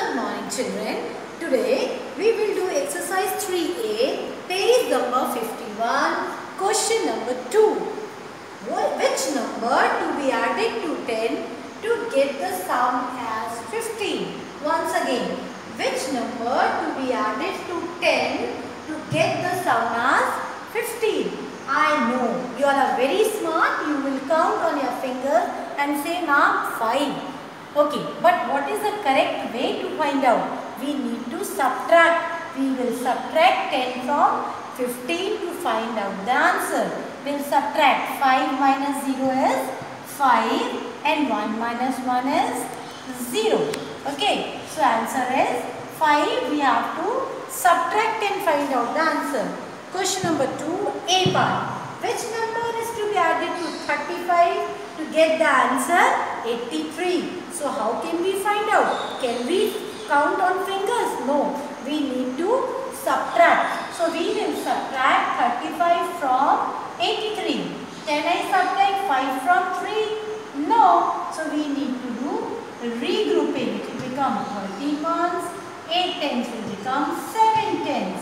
Good morning children. Today we will do exercise 3A, page number 51, question number 2. Which number to be added to 10 to get the sum as 15? Once again, which number to be added to 10 to get the sum as 15? I know you all are very smart. You will count on your finger and say, Ma'am, 5. Okay, but what is the correct way to find out? We need to subtract. We will subtract 10 from 15 to find out the answer. We'll subtract 5 minus 0 is 5 and 1 minus 1 is 0. Okay, so answer is 5. We have to subtract and find out the answer. Question number 2, A part. Which number is to be added to 35 to get the answer 83. So how can we find out? Can we count on fingers? No. We need to subtract. So we will subtract 35 from 83. Can I subtract 5 from 3? No. So we need to do regrouping. It will become 13 ones. 8 tens will become 7 tens.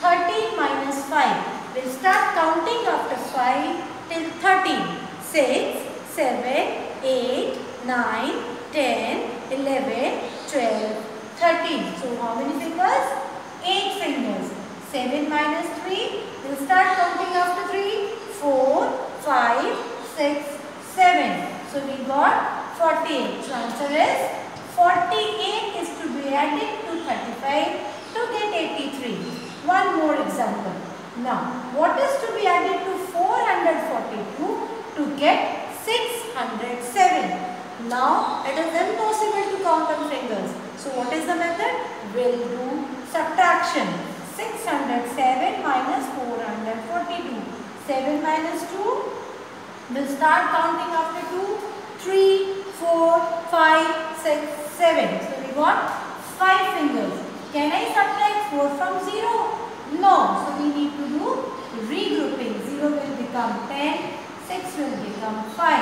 13 minus 5. We'll start counting after 5 till 13. 6, 7, 8, 9, 10, 11, 12, 13. So how many fingers? 8 fingers. 7 minus 3. We'll start counting after 3. 4, 5, 6, 7. So we got 48. So answer is 48 is to be added to 35 to get 83. One more example. Now, what is to be added to 442 to get 607? Now, it is impossible to count on fingers. So, what is the method? We'll do subtraction. 607 minus 442. 7 minus 2. We'll start counting after 2. 3, 4, 5, 6, 7. So, we got 5 fingers. Can I subtract 4 from 0? No. So we need to do regrouping. 0 will become 10, 6 will become 5.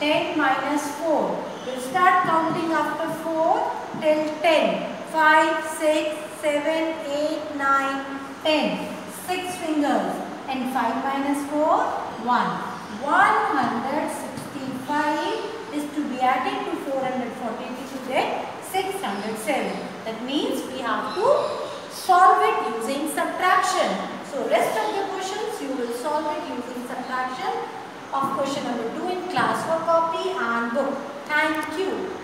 10 minus 4. We'll start counting after 4 till 10. 5, 6, 7, 8, 9, 10. 6 fingers. And 5 minus 4, 1. 165 is to be added to 440 to get 607. That means we have to solve it using subtraction. So rest of the questions you will solve it using subtraction of question number 2 in class for copy and book. Thank you.